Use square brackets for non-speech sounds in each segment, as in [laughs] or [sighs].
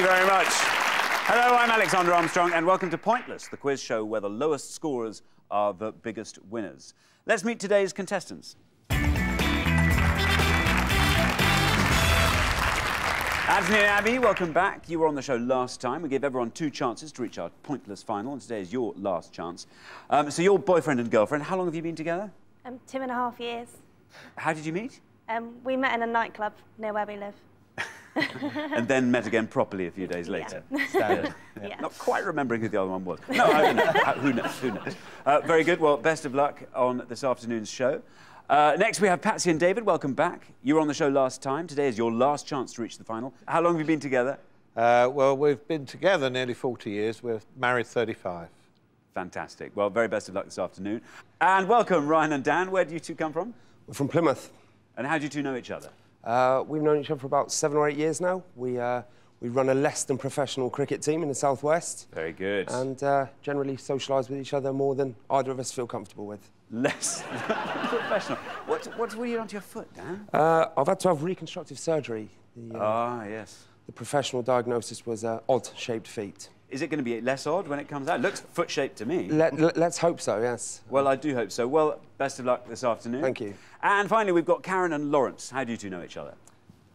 Thank you very much. Hello, I'm Alexander Armstrong, and welcome to Pointless, the quiz show where the lowest scorers are the biggest winners. Let's meet today's contestants. Anthony and Abby, welcome back. You were on the show last time. We gave everyone two chances to reach our pointless final, and today is your last chance. Um, so, your boyfriend and girlfriend, how long have you been together? Um, two and a half years. How did you meet? Um, we met in a nightclub near where we live. [laughs] and then met again properly a few days later. [laughs] Yeah. yeah. Not quite remembering who the other one was. No, I don't know. [laughs] Uh, who knows? Who knows? Uh, very good. Well, best of luck on this afternoon's show. Uh, next, we have Patsy and David. Welcome back. You were on the show last time. Today is your last chance to reach the final. How long have you been together? Uh, well, we've been together nearly 40 years. We're married 35. Fantastic. Well, very best of luck this afternoon. And welcome, Ryan and Dan. Where do you two come from? We're from Plymouth. And how do you two know each other? Uh, we've known each other for about seven or eight years now. We, uh, we run a less than professional cricket team in the southwest. Very good. And uh, generally socialise with each other more than either of us feel comfortable with. Less [laughs] professional. What, what were you on to your foot, Dan? Uh, I've had to have reconstructive surgery. The, uh, ah, yes. The professional diagnosis was uh, odd-shaped feet. Is it going to be less odd when it comes out? It looks foot-shaped to me. Let, us hope so, yes. Well, I do hope so. Well, best of luck this afternoon. Thank you. And finally, we've got Karen and Lawrence. How do you two know each other?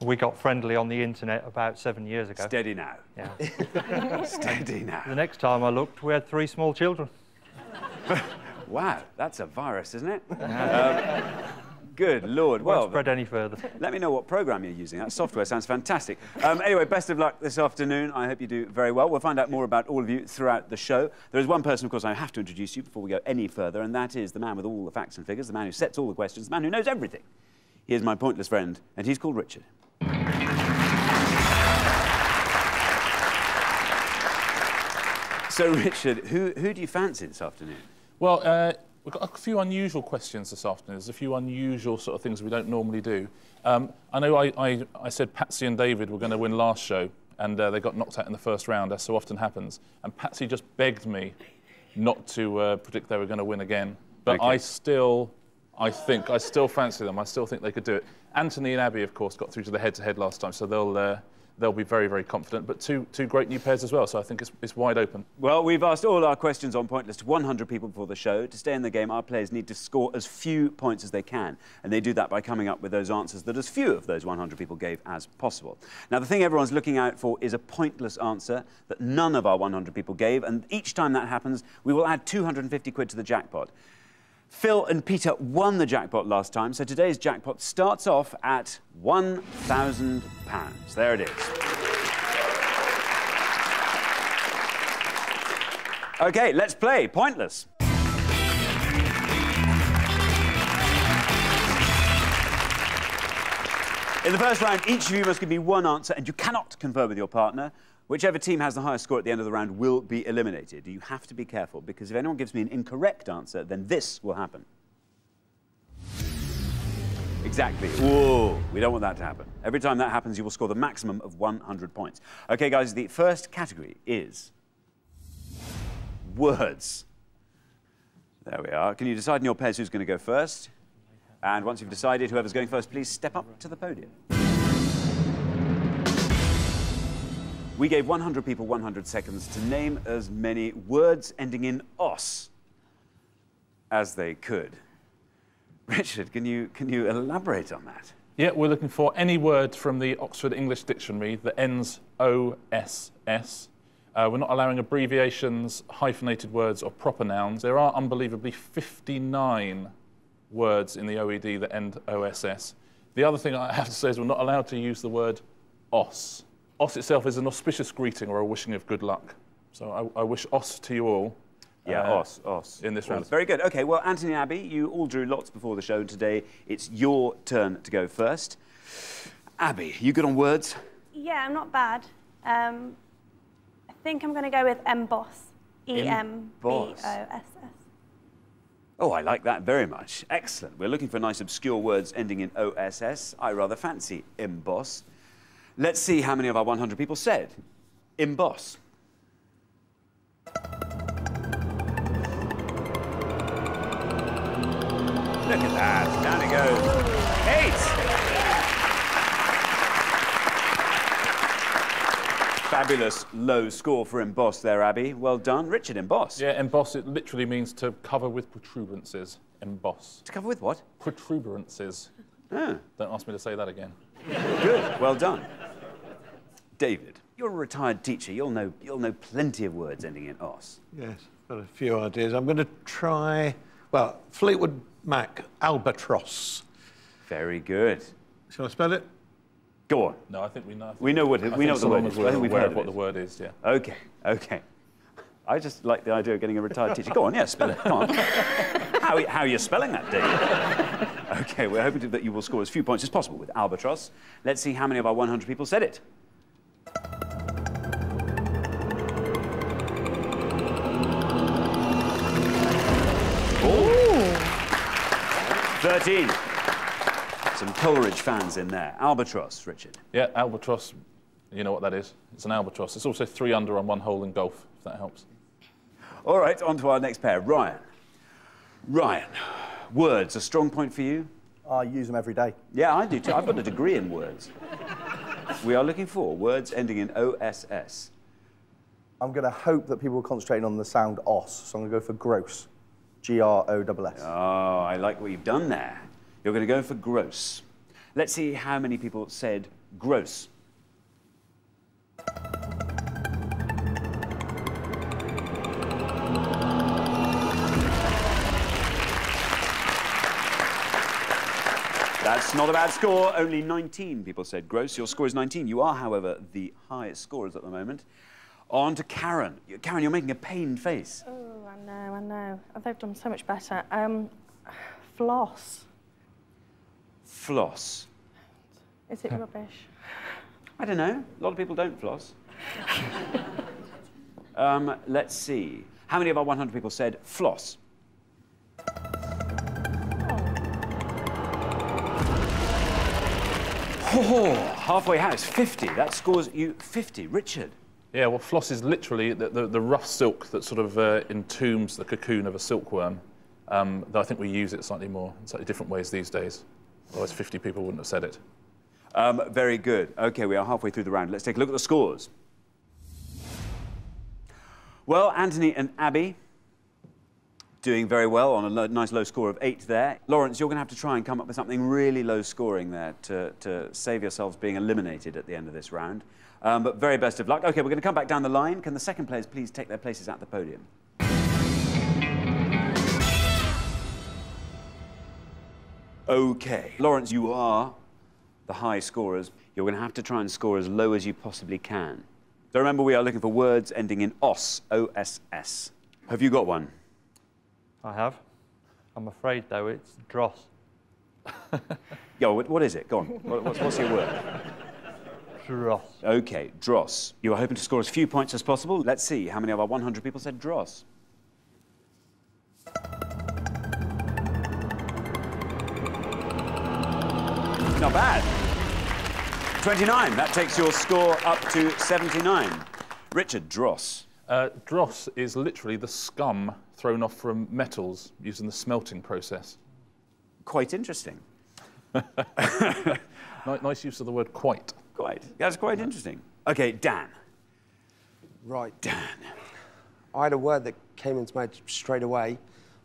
We got friendly on the internet about seven years ago. Steady now. Yeah. [laughs] Steady now. The next time I looked, we had three small children. [laughs] wow, that's a virus, isn't it? um, Good Lord. Won't well, spread any further. Let me know what program you're using. That software sounds fantastic. Um, anyway, best of luck this afternoon. I hope you do very well. We'll find out more about all of you throughout the show. There is one person, of course, I have to introduce you before we go any further, and that is the man with all the facts and figures, the man who sets all the questions, the man who knows everything. He is my pointless friend, and he's called Richard. So, Richard, who, who do you fancy this afternoon? Well, uh, we've got a few unusual questions this afternoon. There's a few unusual sort of things we don't normally do. Um, I know I, I, I, said Patsy and David were going to win last show, and uh, they got knocked out in the first round, as so often happens. And Patsy just begged me not to uh, predict they were going to win again. But okay. I still, I think, I still fancy them. I still think they could do it. Anthony and Abby, of course, got through to the head-to-head -head last time, so they'll uh, they'll be very, very confident. But two, two great new pairs as well, so I think it's, it's wide open. Well, we've asked all our questions on Pointless to 100 people before the show. To stay in the game, our players need to score as few points as they can, and they do that by coming up with those answers that as few of those 100 people gave as possible. Now, the thing everyone's looking out for is a pointless answer that none of our 100 people gave, and each time that happens, we will add 250 quid to the jackpot. Phil and Peter won the jackpot last time, so today's jackpot starts off at £1,000. There it is. OK, let's play Pointless. In the first round, each of you must give me one answer, and you cannot confer with your partner. Whichever team has the highest score at the end of the round will be eliminated. You have to be careful, because if anyone gives me an incorrect answer, then this will happen. Exactly. Whoa, we don't want that to happen. Every time that happens, you will score the maximum of 100 points. OK, guys, the first category is words. There we are. Can you decide in your pairs who's going to go first? And once you've decided, whoever's going first, please step up to the podium. We gave 100 people 100 seconds to name as many words ending in os as they could. Richard, can you, can you elaborate on that? Yeah, we're looking for any word from the Oxford English Dictionary that ends OSS. Uh, we're not allowing abbreviations, hyphenated words, or proper nouns. There are unbelievably 59 words in the OED that end OSS. The other thing I have to say is we're not allowed to use the word os. Os itself is an auspicious greeting or a wishing of good luck. So I, I wish os to you all. Yeah, uh, os, os. In this round. Very good. OK, well, Anthony and Abby, you all drew lots before the show. and Today, it's your turn to go first. Abby, you good on words? Yeah, I'm not bad. Um, I think I'm going to go with emboss. E-M-B-O-S-S. Oh, I like that very much. Excellent. We're looking for nice obscure words ending in O-S-S. I rather fancy emboss. Let's see how many of our 100 people said emboss. Look at that. Down it goes. Eight. Fabulous low score for emboss there, Abby. Well done. Richard, emboss. Yeah, emboss, it literally means to cover with protuberances. Emboss. To cover with what? Protuberances. Oh, Don't ask me to say that again. good. Well done. David, you're a retired teacher. You'll know, you'll know plenty of words ending in os. Yes, got a few ideas. I'm going to try, well, Fleetwood Mac, albatross. Very good. Shall I spell it? Go on. No, I think we know. Think- We know what, I we know what the word is. we're I think we've aware heard of of what it. the word is, yeah. Okay, okay. I just like the idea of getting a retired teacher. Go on, yeah, spell it. Come on. how, how are you spelling that, David? okay, we're hoping to, that you will score as few points as possible with albatross. Let's see how many of our 100 people said it. 13. Some Coleridge fans in there. Albatross, Richard. Yeah, albatross, you know what that is. It's an albatross. It's also three under on one hole in golf, if that helps. All right, on to our next pair. Ryan. Ryan, words, a strong point for you? I use them every day. Yeah, I do too. I've got a degree in words. We are looking for words ending in OSS. I'm going to hope that people are concentrating on the sound os, so I'm going to go for gross. G R O S S. Oh, I like what you've done there. You're going to go for gross. Let's see how many people said gross. That's not a bad score. Only 19 people said gross. Your score is 19. You are, however, the highest scorers at the moment. On to Karen. Karen, you're making a pained face. Oh, I know, I know. Oh, They've done so much better. Um, floss. Floss. Is it rubbish? I don't know. A lot of people don't floss. [laughs] um, let's see. How many of our 100 people said floss? Oh, halfway house, 50. That scores you 50. Richard. Yeah, well, floss is literally the, the, the rough silk that sort of uh, entombs the cocoon of a silkworm. Um, though I think we use it slightly more, in slightly different ways these days. Otherwise, 50 people wouldn't have said it. Um, very good. Okay, we are halfway through the round. Let's take a look at the scores. Well, Anthony and Abby doing very well on a lo- nice low score of eight there. Lawrence, you're going to have to try and come up with something really low scoring there to, to save yourselves being eliminated at the end of this round. Um, but very best of luck. Okay, we're going to come back down the line. Can the second players please take their places at the podium? Okay. Lawrence, you are the high scorers. You're going to have to try and score as low as you possibly can. So remember, we are looking for words ending in os, O-S-S. Have you got one? I have. I'm afraid, though, it's dross. [laughs] What, what is it? Go on. What's, what's your word? [laughs] Dross. Okay, dross. You are hoping to score as few points as possible. Let's see how many of our 100 people said dross. Not bad. 29. That takes your score up to 79. Richard, dross. Uh, dross is literally the scum thrown off from metals using the smelting process. Quite interesting. [laughs] Nice use of the word quite. Quite. That's quite interesting. Okay, Dan. Right. Dan. I had a word that came into my head straight away.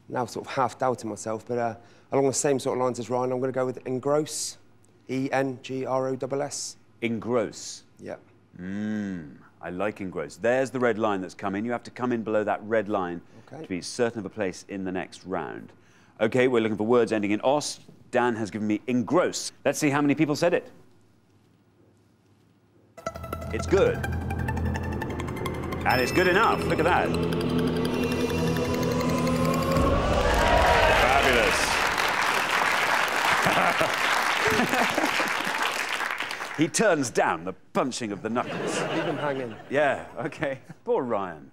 Now sort of half doubting myself, but uh, along the same sort of lines as Ryan, I'm going to go with engross. E N G R O S S. Engross. Yeah. I like engross. There's the red line that's come in. You have to come in below that red line Okay. to be certain of a place in the next round. Okay, we're looking for words ending in os. Dan has given me engross. Let's see how many people said it. It's good. And it's good enough. Look at that. Fabulous. [laughs] he turns down the punching of the knuckles. Leave them hanging. Yeah, okay. Poor Ryan.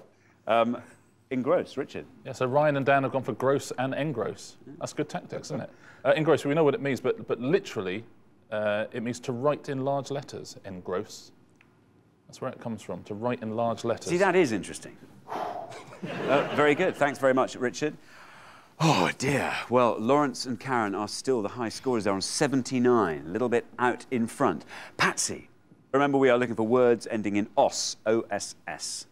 [laughs] um, engross, Richard. Yeah, so Ryan and Dan have gone for gross and engross. That's good tactics, isn't it? Uh, engross, we know what it means, but, but literally, uh, it means to write in large letters, engross. That's where it comes from, to write in large letters. See, that is interesting. [laughs] uh, very good. Thanks very much, Richard. Oh, dear. Well, Lawrence and Karen are still the high scorers. They're on 79, a little bit out in front. Patsy, Remember, we are looking for words ending in os, O-S-S.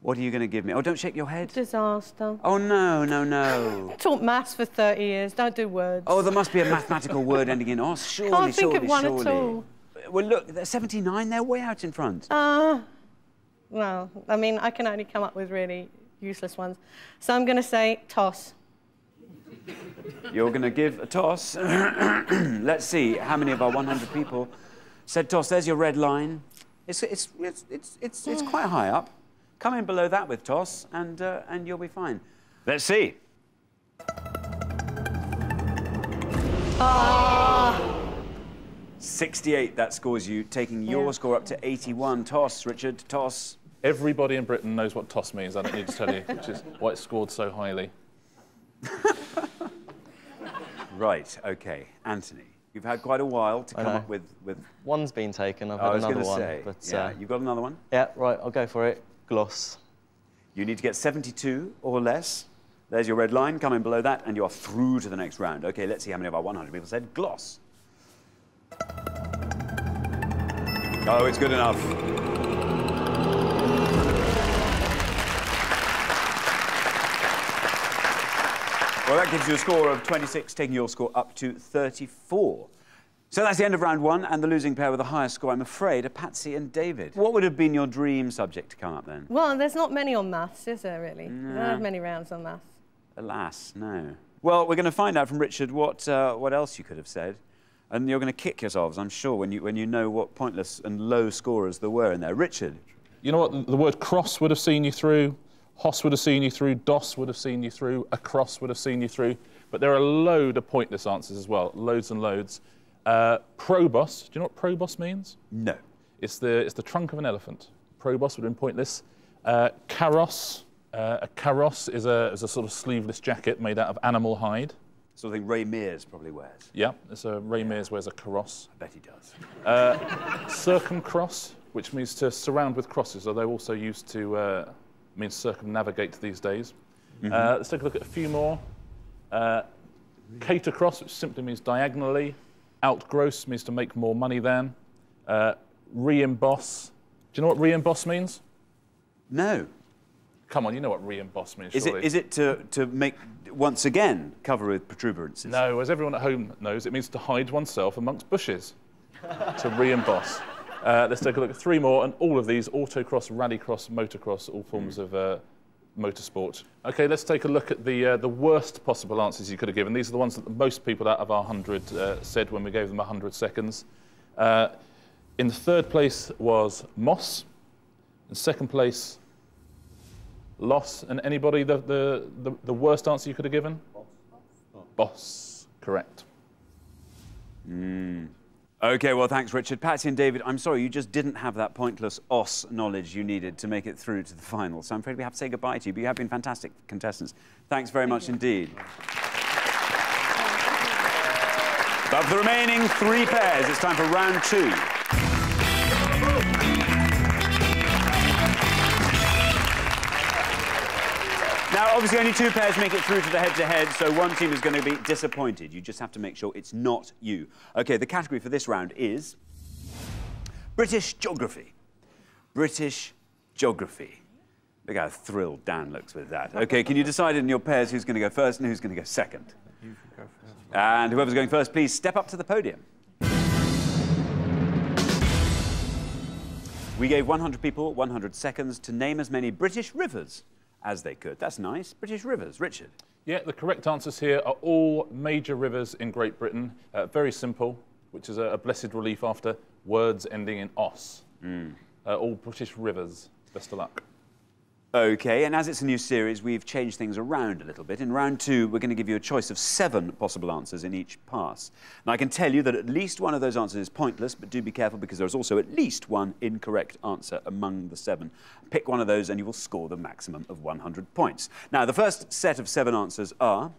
What are you going to give me? Oh, don't shake your head. Disaster. Oh, no, no, no. Taught maths for 30 years. Don't do words. Oh, there must be a mathematical word ending in os. Surely, Can't think surely, of one surely. at all. Well, look, they're 79. They're way out in front. Uh, well, I mean, I can only come up with really useless ones. So I'm going to say toss. You're going to give a toss. [clears throat] Let's see how many of our 100 people said toss. There's your red line. It's, it's, it's, it's, it's, it's [sighs] quite high up. Come in below that with toss, and, uh, and you'll be fine. Let's see. Ah. 68, that scores you, taking your Yeah. score up to 81. Toss, Richard, toss. Everybody in Britain knows what toss means, I don't need to tell you, [laughs] which is why it scored so highly. [laughs] Right, okay. Anthony, you've had quite a while to I come know. up with... with One's been taken. I've I had was another going to one. say, But yeah, uh, you've got another one? yeah, right. I'll go for it. Gloss. You need to get 72 or less. There's your red line. Come in below that, and you're through to the next round. Okay, let's see how many of our 100 people said gloss. Oh, it's good enough. Well, that gives you a score of 26, taking your score up to 34. So that's the end of round one, and the losing pair with the highest score, I'm afraid, are Patsy and David. What would have been your dream subject to come up then? Well, there's not many on maths, is there, really? We don't many rounds on maths. Alas, no. Well, we're going to find out from Richard what, uh, what else you could have said. And you're going to kick yourselves, I'm sure, when you, when you know what pointless and low scorers there were in there. Richard, You know what? The word cross would have seen you through, Hoss would have seen you through, DOS would have seen you through, across would have seen you through. But there are a load of pointless answers as well, loads and loads. Uh, probos, do you know what probos means? no. It's the, it's the trunk of an elephant. Probos would have been pointless. Uh, kaross, uh, a kaross is a, is a sort of sleeveless jacket made out of animal hide. Sort of thing Ray Mears probably wears. Yeah, it's a Ray Mears wears a kaross. I bet he does. [laughs] Circumcross, which means to surround with crosses, although also used to uh, mean circumnavigate these days. Uh, let's take a look at a few more. Uh, cater cross, which simply means diagonally. Outgross means to make more money than. Uh, re-emboss. Do you know what re-emboss means? No. Come on, you know what re-emboss means, Is it, is it to, to make, once again, cover with protuberances? No, as everyone at home knows, it means to hide oneself amongst bushes, [laughs] to re-emboss. Uh, let's take a look at three more, and all of these, autocross, rallycross, motocross, all forms of uh, motorsport. Okay, let's take a look at the, uh, the worst possible answers you could have given. These are the ones that most people out of our 100 uh, said when we gave them 100 seconds. Uh, in the third place was Moss. In second place, Loss. And anybody, the, the, the, the worst answer you could have given? Boss. Correct. Hmm. Okay, well, thanks, Richard. Patsy and David, I'm sorry, you just didn't have that pointless OS knowledge you needed to make it through to the final. So I'm afraid we have to say goodbye to you, but you have been fantastic contestants. Thanks very much indeed. But for the remaining three pairs, it's time for round two. Now, obviously, only two pairs make it through to the head-to-head, so one team is going to be disappointed. You just have to make sure it's not you. OK, the category for this round is British geography. British geography. Look how thrilled Dan looks with that. OK, can you decide in your pairs who's going to go first and who's going to go second? You should go first. And whoever's going first, please step up to the podium. We gave 100 people 100 seconds to name as many British rivers as they could. That's nice. British rivers. Richard. Yeah, the correct answers here are all major rivers in Great Britain. Uh, very simple, which is a, a blessed relief after words ending in os. Uh, all British rivers. Best of luck. Okay, and as it's a new series, we've changed things around a little bit. In round two, we're going to give you a choice of seven possible answers in each pass. Now, I can tell you that at least one of those answers is pointless, but do be careful because there's also at least one incorrect answer among the seven. Pick one of those and you will score the maximum of 100 points. Now, the first set of seven answers are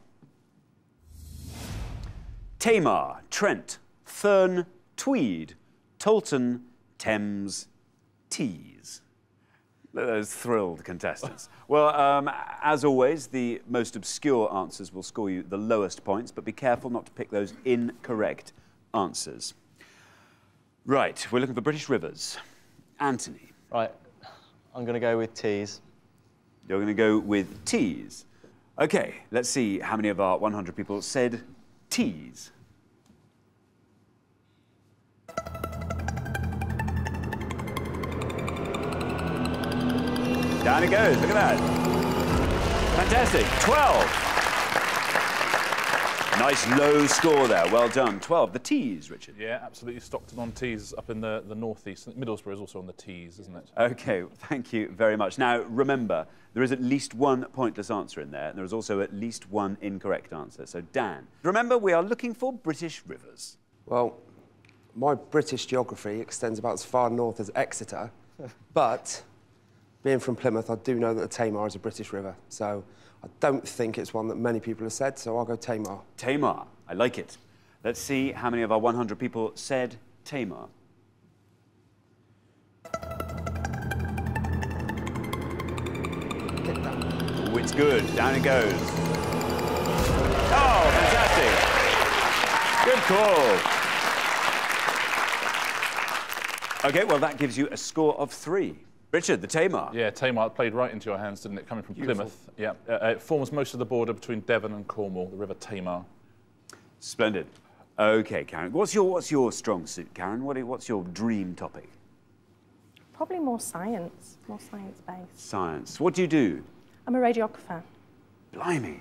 Tamar, Trent, Thurne, Tweed, Toltén, Thames, Tees. Those thrilled contestants. [laughs] well, um, as always, the most obscure answers will score you the lowest points, but be careful not to pick those incorrect answers. Right, we're looking for British rivers. Anthony, Right, I'm going to go with Tees. you're going to go with Tees. Okay, let's see how many of our 100 people said Tees. Down it goes. Look at that. Fantastic. 12. Nice low score there. Well done. 12. The Tees, Richard. Yeah, absolutely. Stockton on Tees up in the, the northeast. Middlesbrough is also on the Tees, isn't it? Okay, thank you very much. Now, remember, there is at least one pointless answer in there, and there is also at least one incorrect answer. So, Dan, remember, we are looking for British rivers. Well, my British geography extends about as far north as Exeter, [laughs] but being from Plymouth, I do know that the Tamar is a British river. So I don't think it's one that many people have said, so I'll go Tamar. Tamar. I like it. Let's see how many of our 100 people said Tamar. Oh, it's good. Down it goes. Oh, fantastic. Good call. Okay, well, that gives you a score of three. Richard, the Tamar. Yeah, Tamar played right into your hands, didn't it? Coming from Plymouth. Yeah, uh, uh, it forms most of the border between Devon and Cornwall, the River Tamar. Splendid. Okay, Karen. What's your, what's your strong suit, Karen? What, what's your dream topic? Probably more science, more science-based. Science. What do you do? I'm a radiographer. Blimey.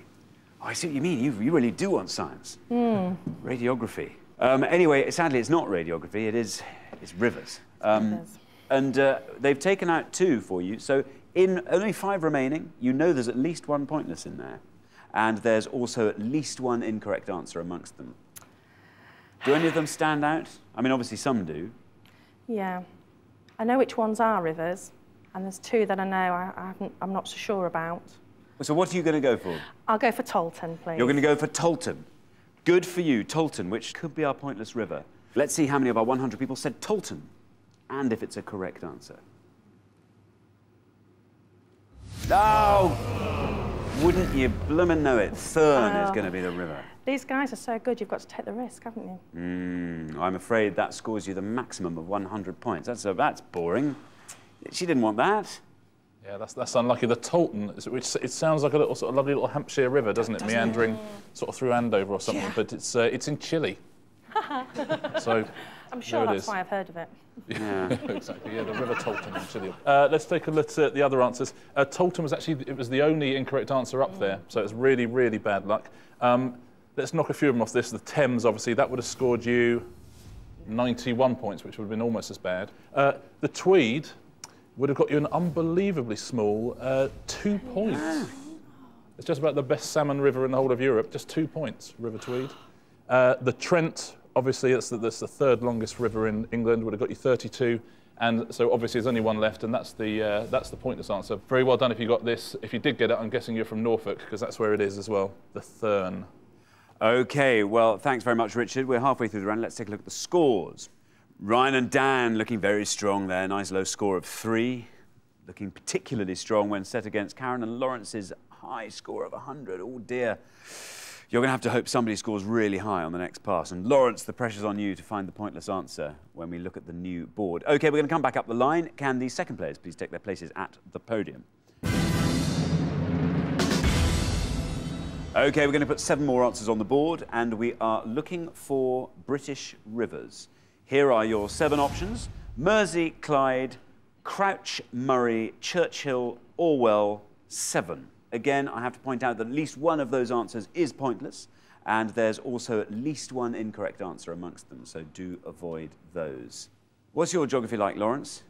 Oh, I see what you mean. You, you really do want science. Radiography. Um, anyway, sadly, it's not radiography. It is it's rivers. Um, Rivers. And uh, they've taken out two for you. So in only five remaining, you know there's at least one pointless in there. And there's also at least one incorrect answer amongst them. Do any of them stand out? I mean, obviously some do. Yeah. I know which ones are rivers, and there's two that I know I, I'm not so sure about. So what are you going to go for? I'll go for Toltén, please. You're going to go for Toltén. Good for you, Toltén, which could be our pointless river. Let's see how many of our 100 people said Toltén, and if it's a correct answer. Oh, wouldn't you bloomin' know it? Thurne is Oh. going to be the river. These guys are so good, you've got to take the risk, haven't you? Mm, I'm afraid that scores you the maximum of 100 points. That's, uh, that's boring. She didn't want that. Yeah, that's, that's unlucky. The Toltén, which it sounds like a little sort of lovely little Hampshire river, doesn't it? Meandering sort of through Andover or something, Yeah. but it's, uh, it's in Chile. [laughs] so I'm sure There that's why I've heard of it. Yeah. [laughs] exactly, yeah, the River Toltén in Uh, let's take a look at the other answers. Uh, Toltén was actually it was the only incorrect answer up there, so it's really, really bad luck. Um, let's knock a few of them off this. The Thames, obviously, that would have scored you 91 points, which would have been almost as bad. Uh, the Tweed would have got you an unbelievably small uh, two points. It's just about the best salmon river in the whole of Europe, just two points, River Tweed. Uh, the Trent, obviously, that's the, that's the third longest river in England, would have got you 32. And so obviously there's only one left, and that's the, uh, that's the pointless answer. Very well done if you got this. If you did get it, I'm guessing you're from Norfolk, because that's where it is as well, the Thurne. Okay, well, thanks very much, Richard. We're halfway through the round. Let's take a look at the scores. Ryan and Dan looking very strong there. Nice low score of three. Looking particularly strong when set against Karen and Lawrence's high score of 100. Oh, dear. You're going to have to hope somebody scores really high on the next pass. And Lawrence, the pressure's on you to find the pointless answer when we look at the new board. Okay, we're going to come back up the line. Can the second players please take their places at the podium? Okay, we're going to put seven more answers on the board, and we are looking for British rivers. Here are your seven options Mersey, Clyde, Crouch, Murray, Churchill, Orwell, Severn. Again, I have to point out that at least one of those answers is pointless, and there's also at least one incorrect answer amongst them, so do avoid those. What's your geography like, Lawrence?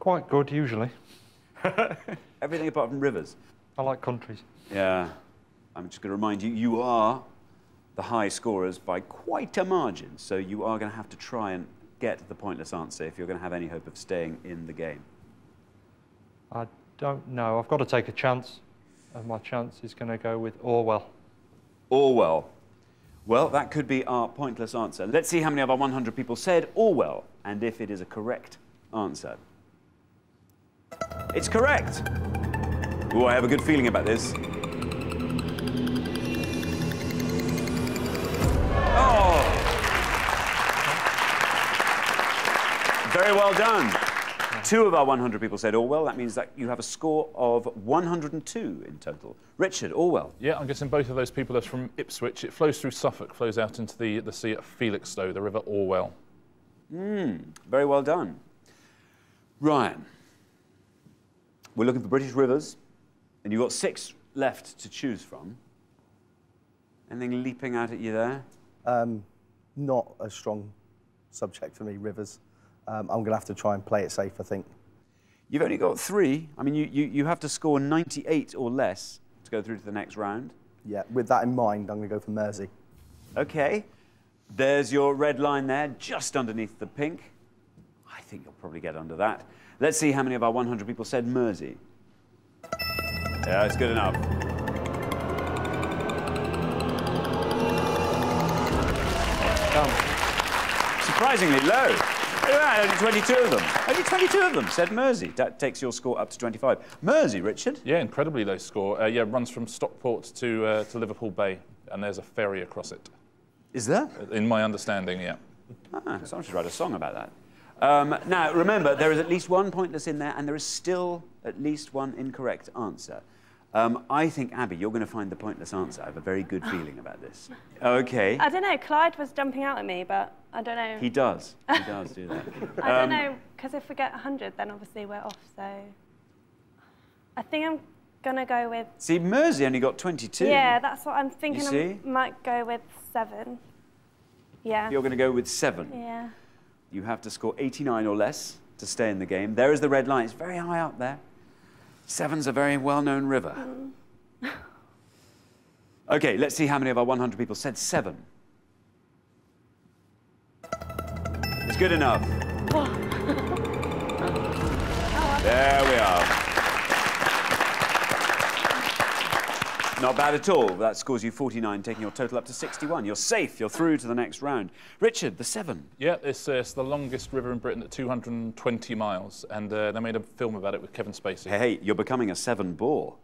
Quite good, usually. [laughs] Everything apart from rivers. I like countries. Yeah. I'm just going to remind you, you are the high scorers by quite a margin. So you are going to have to try and get the pointless answer if you're going to have any hope of staying in the game. I don't know. I've got to take a chance, and my chance is going to go with Orwell. Orwell. Well, that could be our pointless answer. Let's see how many of our 100 people said Orwell and if it is a correct answer. It's correct. Oh, I have a good feeling about this. Oh! Very well done. Two of our 100 people said Orwell. That means that you have a score of 102 in total. Richard, Orwell. Yeah, I'm guessing both of those people are from Ipswich. It flows through Suffolk, flows out into the, the sea at Felixstowe, the River Orwell. Hmm, very well done. Ryan, we're looking for British rivers, and you've got six left to choose from. Anything leaping out at you there? Um, not a strong subject for me, rivers. Um, I'm going to have to try and play it safe, I think. You've only got three. I mean, you, you, you have to score 98 or less to go through to the next round. Yeah, with that in mind, I'm going to go for Mersey. Okay. There's your red line there, just underneath the pink. I think you'll probably get under that. Let's see how many of our 100 people said Mersey. Yeah, it's good enough. Surprisingly low. Yeah, only 22 of them. Only 22 of them said Mersey. That takes your score up to 25. Mersey, Richard? Yeah, incredibly low score. Uh, yeah, runs from Stockport to, uh, to Liverpool Bay, and there's a ferry across it. Is there? In my understanding, yeah. Ah, someone should write a song about that. Um, now, remember, there is at least one pointless in there, and there is still at least one incorrect answer. Um, I think, Abby, you're going to find the pointless answer. I have a very good feeling about this. [laughs] Okay. I don't know. Clyde was jumping out at me, but I don't know. He does. [laughs] He does do that. I don't Um, know, because if we get 100, then obviously we're off, so... I think I'm going to go with... See, Mersey only got 22. Yeah, that's what I'm thinking. see? I might go with Severn. Yeah. You're going to go with Severn. Yeah. You have to score 89 or less to stay in the game. There is the red line. It's very high up there. Severn's a very well-known river. Mm. Okay, let's see how many of our 100 people said Severn. It's good enough. [laughs] there we are. Not bad at all. That scores you 49, taking your total up to 61. You're safe. You're through to the next round. Richard, the Severn. Yeah, it's, uh, it's the longest river in Britain at 220 miles, and uh, they made a film about it with Kevin Spacey. Hey, hey, you're becoming a Severn bore.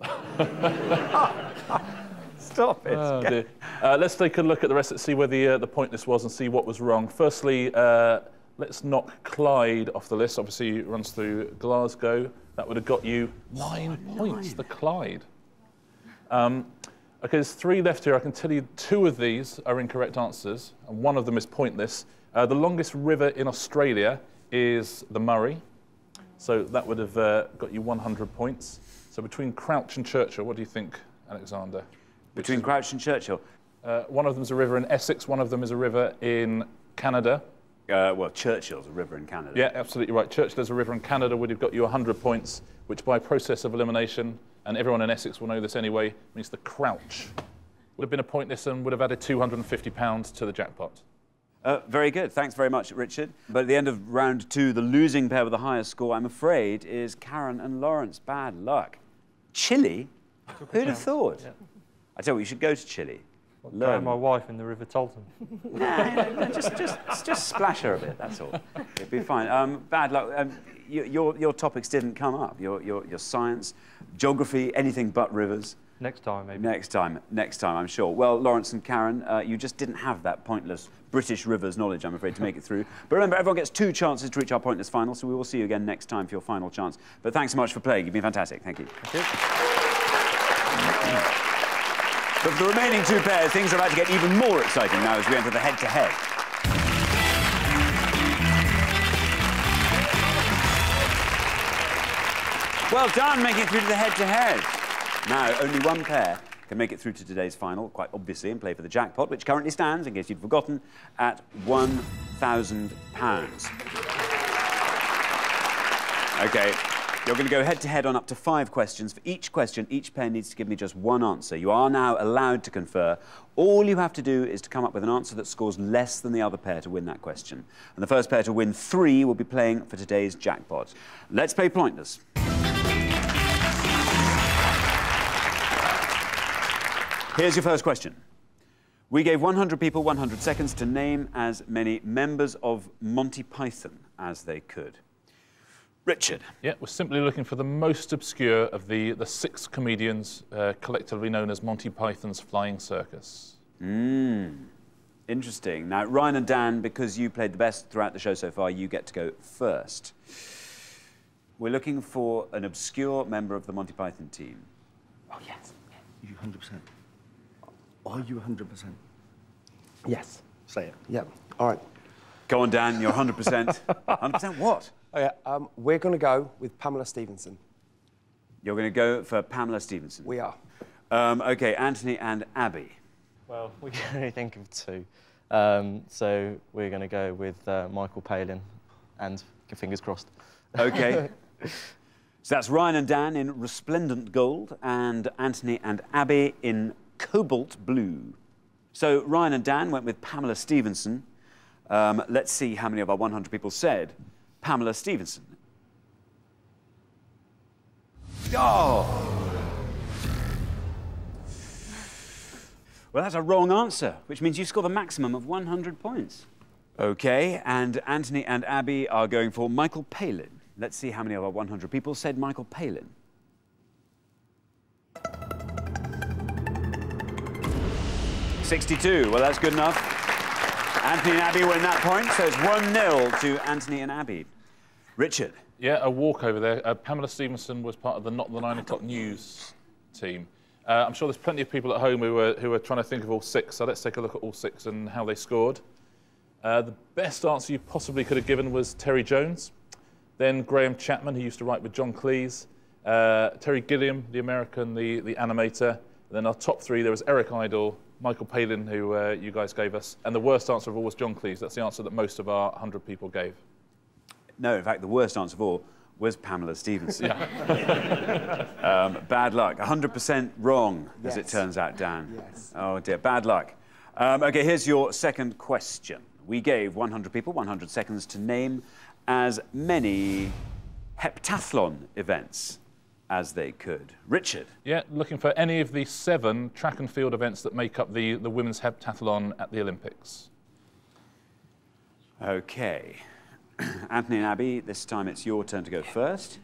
[laughs] Stop it. Oh. Uh, let's take a look at the rest and see where the, uh, the pointless was and see what was wrong. Firstly, uh, let's knock Clyde off the list. Obviously, it runs through Glasgow. That would have got you nine points, the Clyde. Um, okay, there's three left here. I can tell you two of these are incorrect answers, and one of them is pointless. Uh, the longest river in Australia is the Murray. So that would have uh, got you 100 points. So between Crouch and Churchill, what do you think, Alexander? Between Crouch and Churchill? Uh, one of them is a river in Essex, one of them is a river in Canada. Uh, well, Churchill's a river in Canada. Yeah, absolutely right. Churchill is a river in Canada would have got you 100 points, which by process of elimination, and everyone in Essex will know this anyway, means the Crouch would have been a pointless and would have added £250 to the jackpot. Uh, very good. Thanks very much, Richard. But at the end of round two, the losing pair with the highest score, I'm afraid, is Karen and Lawrence. Bad luck. Chile? Who'd have thought? I tell you, what, you should go to Chile. Drown my wife in the River Toltén. [laughs] Nah, just, just, just splash her a bit, that's all. It'd be fine. Um, bad luck. Um, y- your, your topics didn't come up. Your, your, your science, geography, anything but rivers. Next time, maybe. Next time, next time, I'm sure. Well, Lawrence and Karen, uh, you just didn't have that pointless British rivers knowledge, I'm afraid, to make it through. But remember, everyone gets two chances to reach our pointless final, so we will see you again next time for your final chance. But thanks so much for playing. You've been fantastic. Thank you. Thank you. But for the remaining two pairs, things are about to get even more exciting now as we enter the head-to-head. Well done, making it through to the head-to-head. Now, only one pair can make it through to today's final, quite obviously, and play for the jackpot, which currently stands, in case you'd forgotten, at £1,000. Okay, you're going to go head-to-head on up to five questions. For each question, each pair needs to give me just one answer. You are now allowed to confer. All you have to do is to come up with an answer that scores less than the other pair to win that question. And the first pair to win three will be playing for today's jackpot. Let's play pointless. Here's your first question. We gave 100 people 100 seconds to name as many members of Monty Python as they could. Richard. Yeah, we're simply looking for the most obscure of the, the six comedians uh, collectively known as Monty Python's Flying Circus. Mm. Interesting. Now, Ryan and Dan, because you played the best throughout the show so far, you get to go first. We're looking for an obscure member of the Monty Python team. Oh, yes. You 100%. Are you 100%? Yes. Say it. Yep. All right. Go on, Dan, you're 100%. 100% what? Okay, um, we're going to go with Pamela Stephenson. You're going to go for Pamela Stephenson. We are. Um, okay, Anthony and Abby. Well, we can only think of two. Um, so we're going to go with uh, Michael Palin and fingers crossed. Okay. [laughs] so that's Ryan and Dan in resplendent gold and Anthony and Abby in cobalt blue. So Ryan and Dan went with Pamela Stephenson. Um, let's see how many of our 100 people said Pamela Stephenson. Oh! Well, that's a wrong answer, which means you score the maximum of 100 points. Okay, and Anthony and Abby are going for Michael Palin. Let's see how many of our 100 people said Michael Palin. Sixty-two. Well, that's good enough. Anthony and Abby win that point, so it's one 0 to Anthony and Abby. Richard. Yeah, a walkover there. Uh, Pamela Stephenson was part of the Not the Nine O'Clock News team. Uh, I'm sure there's plenty of people at home who are, who are trying to think of all six, so let's take a look at all six and how they scored. Uh, the best answer you possibly could have given was Terry Jones. Then Graham Chapman, who used to write with John Cleese. Uh, Terry Gilliam, the American, the, the animator. And then our top three, there was Eric Idle, Michael Palin, who uh, you guys gave us. And the worst answer of all was John Cleese. That's the answer that most of our 100 people gave. No, in fact, the worst answer of all was Pamela Stephenson. [laughs] [laughs] um, bad luck. 100% wrong, as it turns out, Dan. Yes. Oh, dear. Bad luck. Um, okay, here's your second question. We gave 100 people 100 seconds to name as many heptathlon events as they could. Richard. Yeah, looking for any of the seven track and field events that make up the, the women's heptathlon at the Olympics. Okay. [clears throat] Anthony and Abby, this time it's your turn to go first.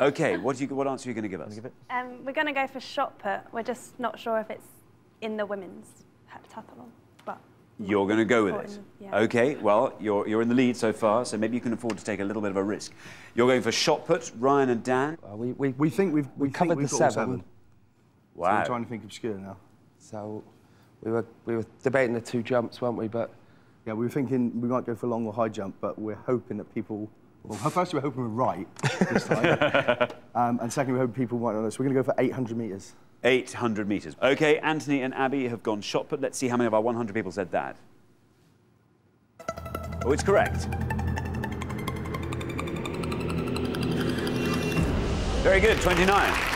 Okay, what, do you, what answer are you going to give us? Um, we're going to go for shot put. We're just not sure if it's in the women's heptathlon. But You're going to go with it. in- yeah. Okay, well, you're, you're in the lead so far, so maybe you can afford to take a little bit of a risk. You're going for shot put, Ryan and Dan. Uh, we, we, We think we've, we think covered we've the got all seven. seven. So Wow. we're trying to think obscure now. So we were, we were debating the two jumps, weren't we? But Yeah, we were thinking we might go for long or high jump, but we're hoping that people. Well, first we're hoping we're right this time, [laughs] um, and secondly, we're hoping people might not know. So we're going to go for 800 meters. 800 metres. Okay, Anthony and Abby have gone shot put. Let's see how many of our 100 people said that. Oh, it's correct. Very good, 29.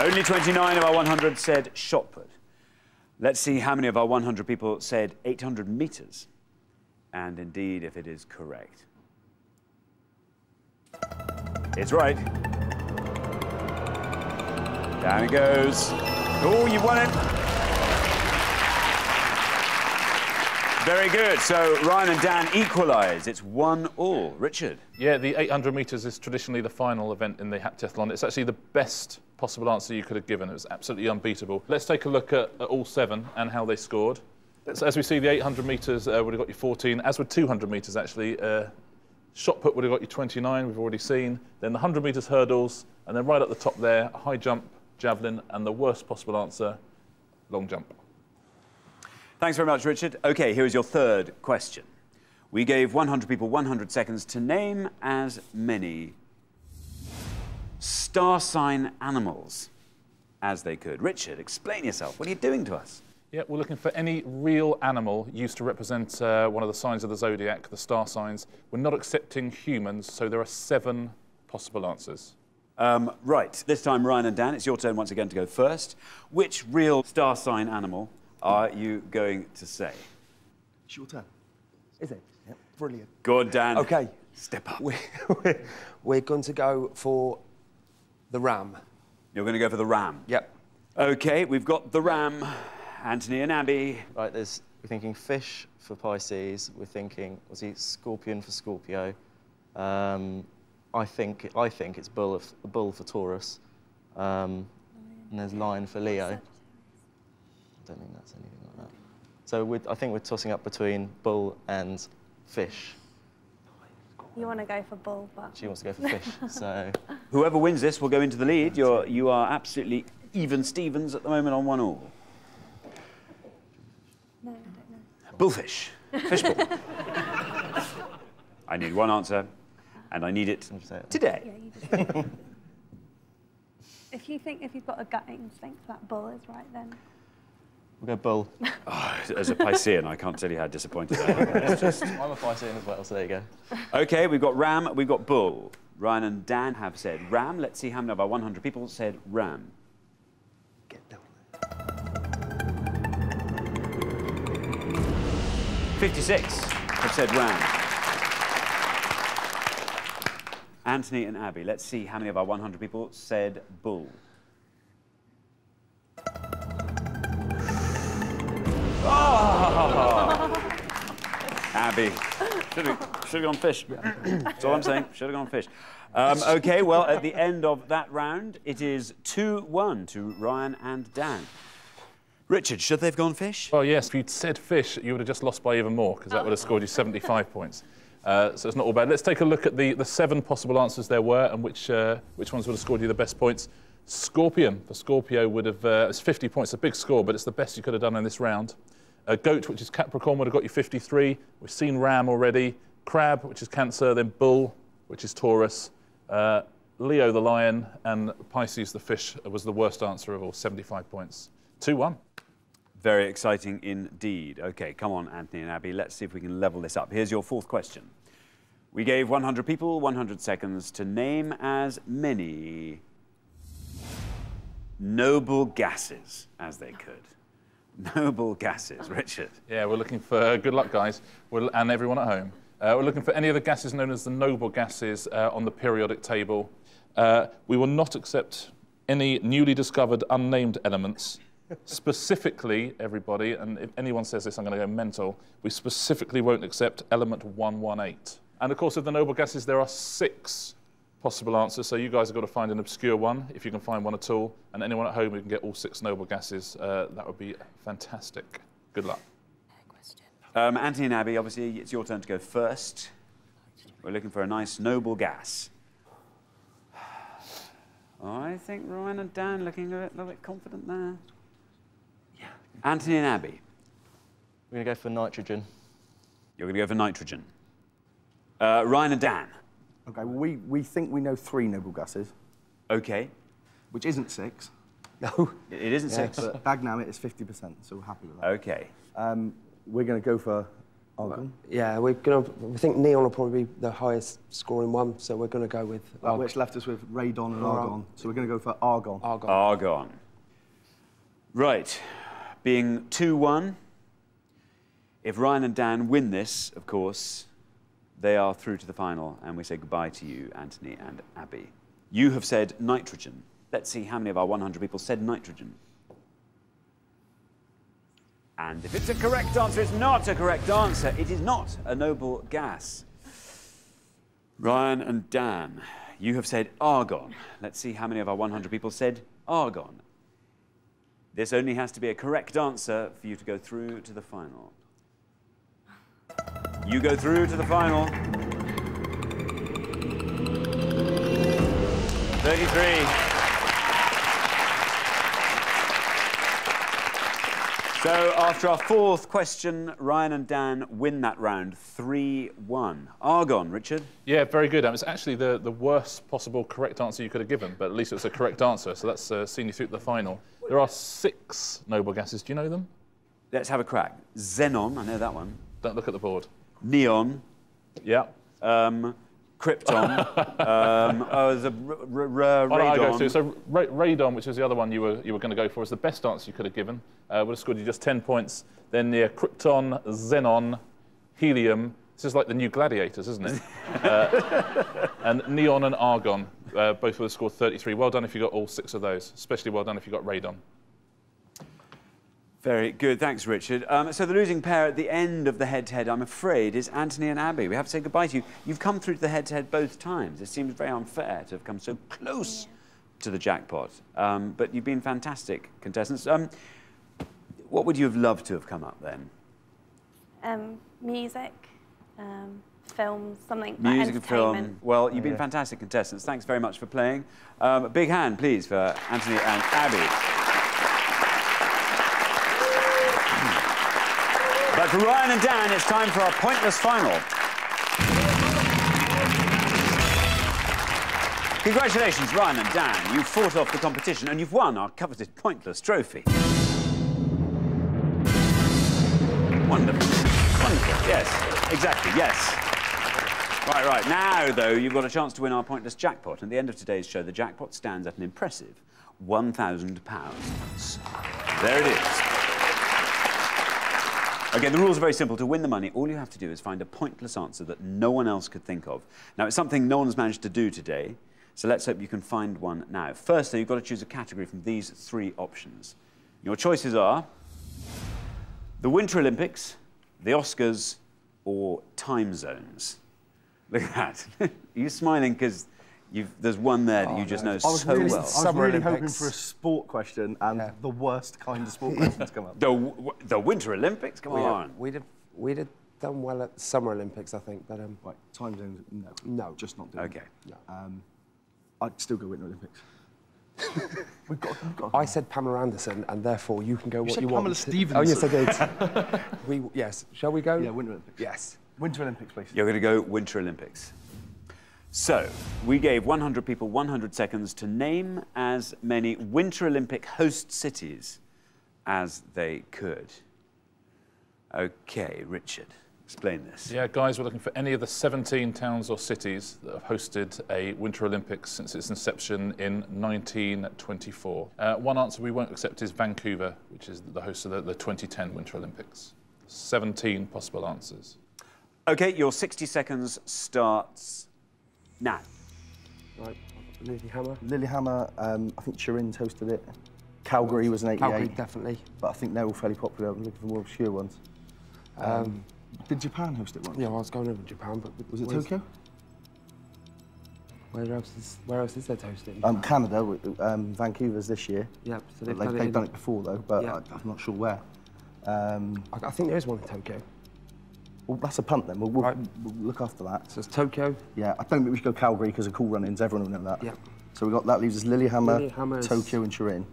Only 29 of our 100 said shot put. Let's see how many of our 100 people said 800 metres. And indeed, if it is correct. It's right. Down it goes. Oh, you won it. Very good. So Ryan and Dan equalise. It's one all. Richard. Yeah, the 800 metres is traditionally the final event in the heptathlon. It's actually the best possible answer you could have given. It was absolutely unbeatable. Let's take a look at, at all seven and how they scored. So as we see, the 800 metres uh, would have got you 14, as would 200 metres actually. Uh, shot put would have got you 29, we've already seen. Then the 100 metres hurdles, and then right at the top there, high jump, javelin, and the worst possible answer, long jump. Thanks very much, Richard. Okay, here is your third question. We gave 100 people 100 seconds to name as many star sign animals as they could. Richard, explain yourself. What are you doing to us? Yeah, we're looking for any real animal used to represent uh, one of the signs of the zodiac, the star signs. We're not accepting humans, so there are seven possible answers. Um, right, this time, Ryan and Dan, it's your turn once again to go first. Which real star sign animal are you going to say? It's your turn. Is it? Yep. Brilliant. Go on, Dan. okay, Step up. we, we're, we're going to go for the ram. You're going to go for the ram. Yep. Okay, we've got the ram. Anthony and Abby. Right, there's, we're thinking fish for Pisces. We're thinking, was he scorpion for Scorpio? Um, I think I think it's bull of, bull for Taurus, um, and there's lion for Leo. I don't think that's anything like that. So we're, I think we're tossing up between bull and fish. You want to go for bull, but She wants to go for fish. [laughs] so Whoever wins this will go into the lead. You're, you are absolutely even Stevens at the moment on one all. no, I don't know. Bullfish. Fishbowl. [laughs] I need one answer, and I need it I'll just say it. today. Yeah, you just. [laughs] if you think if you've got a gut instinct that bull is right, then we'll go bull. [laughs] Oh, as a Piscean, I can't tell you how disappointed I am. [laughs] Just- I'm a Piscean as well, so there you go. Okay, we've got Ram, we've got Bull. Ryan and Dan have said Ram. Let's see how many of our 100 people said Ram. Get down 56 have said Ram. Anthony and Abby, let's see how many of our 100 people said Bull. Oh! Abby. [laughs] Should have, should have gone fish. That's all I'm saying. Should have gone fish. Um, okay, well, at the end of that round, it is 2 1 to Ryan and Dan. Richard, should they have gone fish? Well, yes, if you'd said fish, you would have just lost by even more because that would have scored you 75 points. Uh, so it's not all bad. Let's take a look at the, the seven possible answers there were and which, uh, which ones would have scored you the best points. Scorpion for Scorpio would have, uh, it's 50 points, a big score, but it's the best you could have done in this round. Uh, goat, which is Capricorn, would have got you 53. We've seen Ram already. Crab, which is Cancer, then Bull, which is Taurus. Uh, Leo, the lion, and Pisces, the fish, was the worst answer of all, 75 points. 2 1. Very exciting indeed. Okay, come on, Anthony and Abby. Let's see if we can level this up. Here's your fourth question. We gave 100 people 100 seconds to name as many noble gases as they could. Noble gases, Richard. Yeah, we're looking for good luck, guys, we're, and everyone at home. Uh, we're looking for any of the gases known as the noble gases uh, on the periodic table. Uh, we will not accept any newly discovered unnamed elements. specifically, everybody, and if anyone says this, I'm going to go mental. We specifically won't accept element 118. And of course, of the noble gases, there are six possible answers. So you guys have got to find an obscure one, if you can find one at all. And anyone at home who can get all six noble gases, uh, that would be fantastic. Good luck. Um, Anthony and Abby, obviously, it's your turn to go first. We're looking for a nice noble gas. I think Ryan and Dan looking a bit- little bit confident there. Yeah. Anthony and Abby, We're going to go for nitrogen. you're going to go for nitrogen. Uh, Ryan and Dan, Okay, well, we, we think we know three noble gases, okay. which isn't six, No. It [laughs] it isn't six. but Bagnam is 50%, so we're happy with that. Okay. Um, we're going to go for argon. Yeah, we're gonna. We think neon will probably be the highest scoring one, so we're gonna go with arg- which left us with radon and Argon. argon. So we're going to go for argon. argon. Argon. Right. Being 2 1. If Ryan and Dan win this, of course, they are through to the final, and we say goodbye to you, Anthony and Abby. You have said nitrogen. Let's see how many of our 100 people said nitrogen. And if it's a correct answer, it's not a correct answer. It is not a noble gas. Ryan and Dan, you have said argon. Let's see how many of our 100 people said argon. This only has to be a correct answer for you to go through to the final. You go through to the final. 33. So after our fourth question, Ryan and Dan win that round 3 1. Argon, Richard. Yeah, very good. Um, it's actually the, the worst possible correct answer you could have given, but at least it's a correct answer, so that's uh, seen you through to the final. There are six noble gases. Do you know them? Let's have a crack. Xenon, I know that one. Don't look at the board. Neon, Yeah. um, Krypton. [laughs] um, oh, there's a r- r- r- Why don't I go radon. through? So ra- radon, which was the other one you were you were going to go for, is the best answer you could have given. Uh, would have scored you just 10 points. Then yeah, krypton, xenon, helium. This is like the new gladiators, isn't it? [laughs] uh, and neon and argon, uh, both would have scored 33. Well done if you got all six of those. Especially well done if you got radon. Very good, thanks, Richard. Um, so the losing pair at the end of the head-to-head, I'm afraid, is Anthony and Abby. We have to say goodbye to you. You've come through to the head-to-head both times. It seems very unfair to have come so close to the jackpot. Um, but you've been fantastic contestants. Um, what would you have loved to have come up then? Um, music, um, films, something like Music and film. entertainment. Well, you've been fantastic contestants. Thanks very much for playing. Um, a big hand, please, for Anthony and Abby. For Ryan and Dan, it's time for our pointless final. Congratulations, Ryan and Dan. You've fought off the competition and you've won our coveted pointless trophy. Wonderful. Wonderful. Yes, exactly, yes. Right, right. Now, though, you've got a chance to win our pointless jackpot. At the end of today's show, the jackpot stands at an impressive £1,000. There it is. Okay, the rules are very simple. To win the money, all you have to do is find a pointless answer that no one else could think of. Now, it's something no one's managed to do today, so let's hope you can find one now. Firstly, you've got to choose a category from these three options. Your choices are the Winter Olympics, the Oscars, or time zones. Look at that. [laughs] Are you smiling because there's one there that you just know I was so really, well? I was Summer really hoping for a sport question and the worst kind of sport question to come up. [laughs] The, the Winter Olympics? Come on. We'd have, we'd have done well at Summer Olympics, I think, but um, Right, time zones, no. No. Just not doing Okay. it. Um, I'd still go Winter Olympics. [laughs] we've got, we've got I said Pamela Anderson, and therefore you can go what said you Pamela want. Stephenson. Oh, yes, I did. [laughs] we, yes. Shall we go? Yeah, Winter Olympics. Yes. Winter Olympics, please. You're going to go Winter Olympics. So, we gave 100 people 100 seconds to name as many Winter Olympic host cities as they could. Okay, Richard, explain this. Yeah, guys, we're looking for any of the 17 towns or cities that have hosted a Winter Olympics since its inception in 1924. Uh, one answer we won't accept is Vancouver, which is the host of the, the 2010 Winter Olympics. 17 possible answers. Okay, your 60 seconds starts now. Right. Lilyhammer. Lillehammer, um, I think Turin's hosted it. Calgary was an 88. Calgary, definitely. But I think they're all fairly popular. I'm looking for more obscure ones. Um, did Japan host it once? Yeah, well, I was going over to Japan, but Was it Tokyo? Where else is Where else is there to host it? Um, Canada, w- um, Vancouver's this year. Yep, so They've, they've done it they've in- done it before though, but Yeah. I, I'm not sure where. Um, I, I think there is one in Tokyo. Well, that's a punt then. We'll, we'll, Right. we'll look after that. So it's Tokyo. Yeah, I don't think we should go Calgary because of Cool Runnings. Everyone will know that. Yeah. So we got that leaves us Lillehammer, Tokyo, and Turin.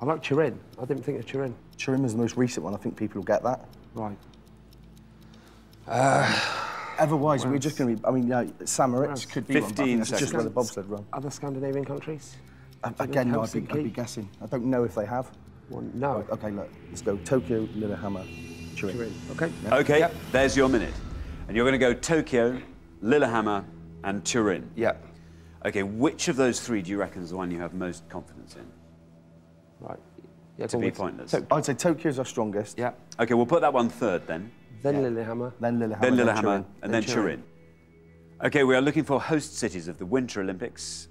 I like Turin. I didn't think of Turin. Turin is the most recent one. I think people will get that. Right. Otherwise, we're just going to be. I mean, yeah, St. Moritz else? could be one. but 15 think that's just where the bobsled run. Other Scandinavian countries? Uh, Again, no, I'd be, I'd be guessing. I don't know if they have. One, no. Right, okay, look, let's go Tokyo, Lillehammer, Turin. Turin. Okay. Okay, there's your minute. And you're going to go Tokyo, Lillehammer, and Turin. Yeah. Okay, which of those three do you reckon is the one you have most confidence in? Right. Yeah, To be pointless. To- I'd say Tokyo's our strongest. yeah. Okay, we'll put that one third then. Then Lillehammer. Then Lillehammer. Then Lillehammer, Turin. and then Then Turin. Turin. Okay, we are looking for host cities of the Winter Olympics.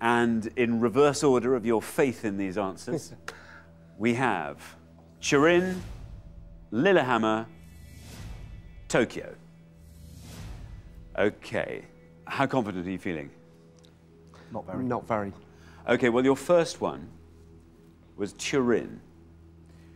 And in reverse order of your faith in these answers, [laughs] we have Turin, Lillehammer, Tokyo. Okay, how confident are you feeling? Not very. Not very. Okay, well, your first one was Turin,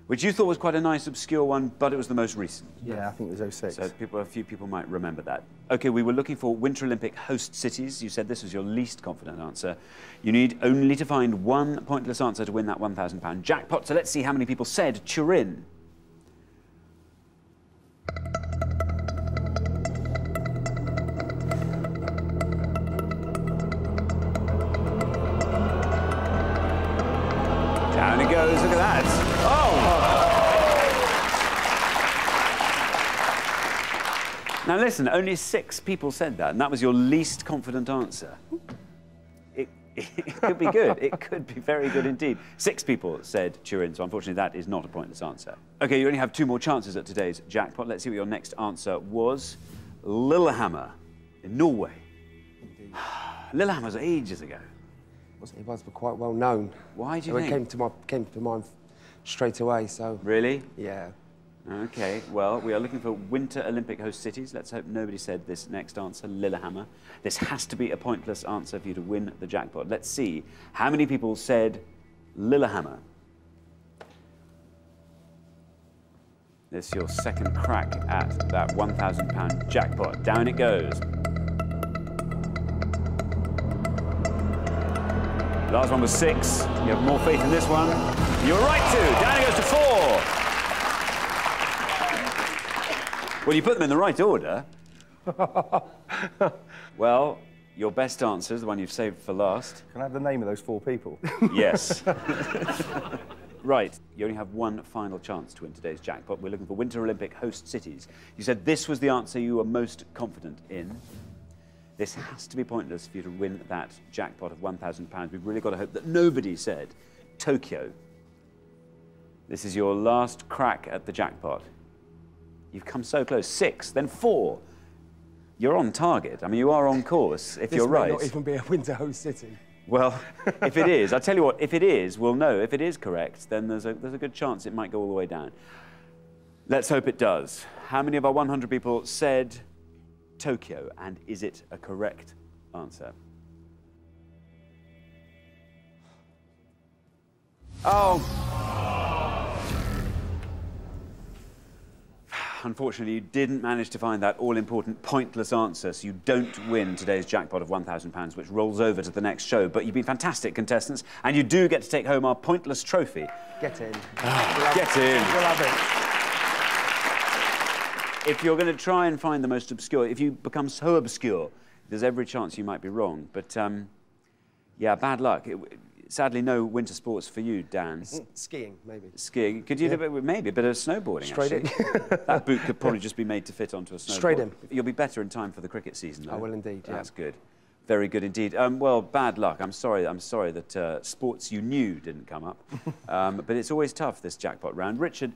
which you thought was quite a nice, obscure one, but it was the most recent. Yeah, I think it was 06. So people, a few people might remember that. Okay, we were looking for Winter Olympic host cities. You said this was your least confident answer. You need only to find one pointless answer to win that £1,000 jackpot. So let's see how many people said Turin. Down it goes. Look at that. Oh! Now listen, only six people said that, and that was your least confident answer. It, [laughs] it could be good. It could be very good indeed. Six people said Turin, so unfortunately that is not a pointless answer. Okay, you only have two more chances at today's jackpot. Let's see what your next answer was. Lillehammer in Norway. [sighs] Lillehammer was ages ago. Wasn't he was but quite well known. Why do you So it think? came to my came to mind straight away. So Really? yeah. Okay, well, we are looking for Winter Olympic host cities. Let's hope nobody said this next answer, Lillehammer. This has to be a pointless answer for you to win the jackpot. Let's see how many people said Lillehammer. This is your second crack at that £1,000 jackpot. Down it goes. Last one was six. You have more faith in this one. You're right to. Down it goes to four. Well, you put them in the right order. [laughs] well, your best answer is the one you've saved for last. Can I have the name of those four people? [laughs] Yes. [laughs] right, you only have one final chance to win today's jackpot. We're looking for Winter Olympic host cities. You said this was the answer you were most confident in. This has to be pointless for you to win that jackpot of £1,000. We've really got to hope that nobody said Tokyo. This is your last crack at the jackpot. You've come so close. Six, then four. You're on target. I mean, you are on course if you're right, may right. not even be a winter host city. Well, if it is, I'll tell you what, if it is, we'll know. If it is correct, then there's a, there's a good chance it might go all the way down. Let's hope it does. How many of our 100 people said Tokyo, and is it a correct answer? Oh. Unfortunately, you didn't manage to find that all-important pointless answer, so you don't win today's jackpot of £1,000, which rolls over to the next show. But you've been fantastic contestants, and you do get to take home our pointless trophy. Get in. Get in. We'll have it. If you're going to try and find the most obscure, if you become so obscure, there's every chance you might be wrong. But um, yeah, bad luck. It, sadly, no winter sports for you, Dan. S- Skiing, maybe. Skiing. Could you do a bit, maybe a bit of snowboarding? Straight in. actually. that boot could probably [laughs] just be made to fit onto a snowboard. Straight in. You'll be better in time for the cricket season, though. I will indeed, yeah. That's good. Very good indeed. Um, well, bad luck. I'm sorry. I'm sorry that uh, sports you knew didn't come up. [laughs] um, but it's always tough this jackpot round. Richard,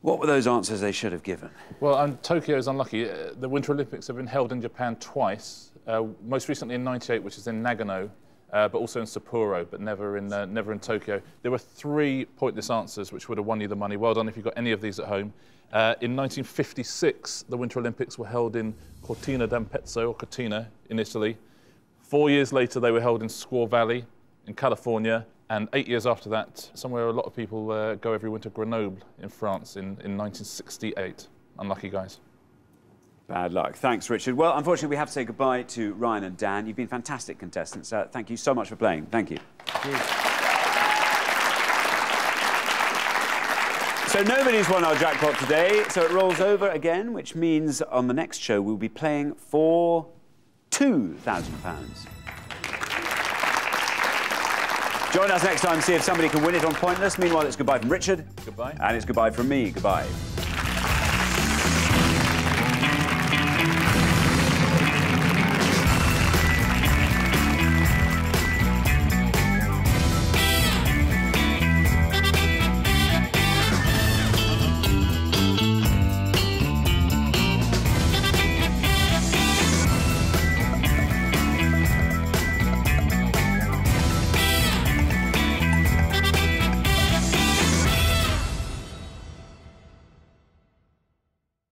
what were those answers they should have given? Well, um, Tokyo is unlucky. Uh, the Winter Olympics have been held in Japan twice. Uh, most recently in '98, which is in Nagano, uh, but also in Sapporo, but never in uh, never in Tokyo. There were three pointless answers which would have won you the money. Well done if you got any of these at home. Uh, in 1956, the Winter Olympics were held in Cortina d'Ampezzo, or Cortina, in Italy. Four years later, they were held in Squaw Valley, in California. And eight years after that, somewhere a lot of people uh, go every winter, Grenoble in France in, in 1968. Unlucky guys. Bad luck. Thanks, Richard. Well, unfortunately, we have to say goodbye to Ryan and Dan. You've been fantastic contestants. Uh, thank you so much for playing. Thank you. So nobody's won our jackpot today, so it rolls over again, which means on the next show we'll be playing for £2,000. Join us next time to see if somebody can win it on Pointless. Meanwhile, it's goodbye from Richard. Goodbye. And it's goodbye from me. Goodbye.